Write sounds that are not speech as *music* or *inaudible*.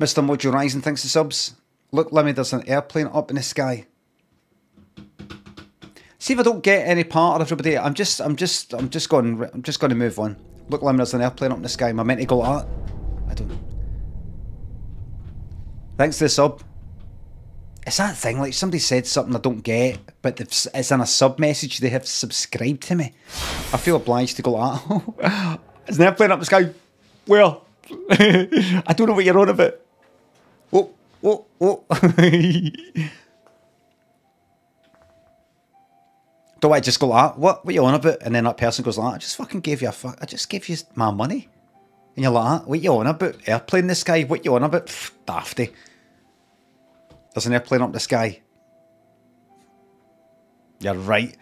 Mr. Mojo Rising thanks for subs. Look, Limmy, there's an airplane up in the sky. See if I don't get any part of everybody. I'm just, I'm just, I'm just going, I'm just going to move on. Look, Limmy, there's an airplane up in the sky. Am I meant to go that? I don't. know. Thanks for the sub. It's that thing, like somebody said something I don't get, but it's in a sub message, they have subscribed to me. I feel obliged to go oh, *laughs* there's an airplane up the sky. Well, *laughs* I don't know what you're on about. Oh, oh, oh. Do I just go like, what, what you on about? And then that person goes like, I just fucking gave you a fuck, I just gave you my money. And you're like, what you on about? Airplane the sky, what you on about? Pfft, dafty. There's an airplane up the sky. You're right.